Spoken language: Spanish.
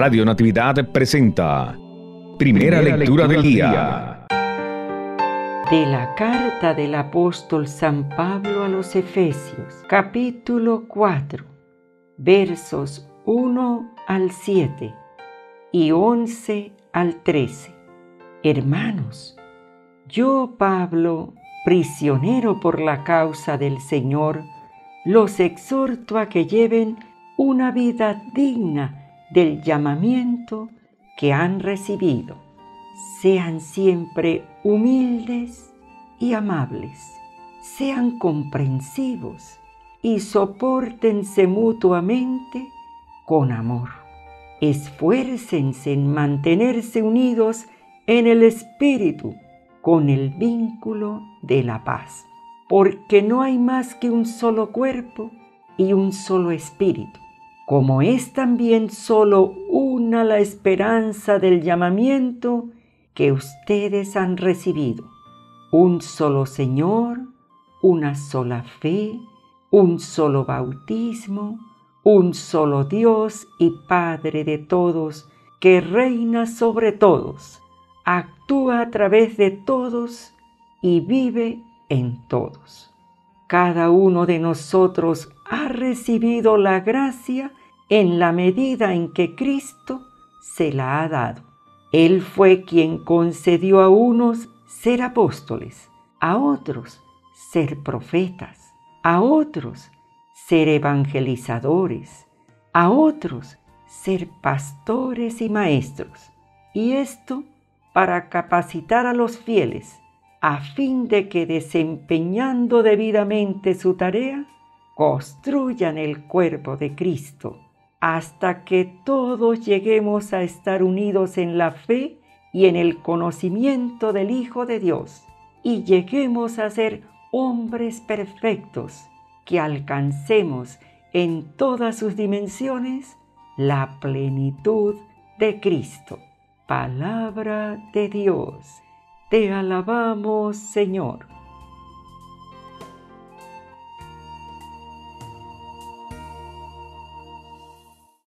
Radio Natividad presenta Primera, lectura, del día. De la carta del apóstol San Pablo a los Efesios, capítulo 4, versos 1 al 7 y 11 al 13. Hermanos, yo Pablo, prisionero por la causa del Señor, los exhorto a que lleven una vida digna del llamamiento que han recibido. Sean siempre humildes y amables. Sean comprensivos y soportense mutuamente con amor. Esfuércense en mantenerse unidos en el Espíritu con el vínculo de la paz, porque no hay más que un solo cuerpo y un solo espíritu como es también solo una la esperanza del llamamiento que ustedes han recibido. Un solo Señor, una sola fe, un solo bautismo, un solo Dios y Padre de todos, que reina sobre todos, actúa a través de todos y vive en todos. Cada uno de nosotros ha recibido la gracia en la medida en que Cristo se la ha dado. Él fue quien concedió a unos ser apóstoles, a otros ser profetas, a otros ser evangelizadores, a otros ser pastores y maestros. Y esto para capacitar a los fieles, a fin de que desempeñando debidamente su tarea, construyan el cuerpo de Cristo hasta que todos lleguemos a estar unidos en la fe y en el conocimiento del Hijo de Dios y lleguemos a ser hombres perfectos, que alcancemos en todas sus dimensiones la plenitud de Cristo. Palabra de Dios. Te alabamos, Señor.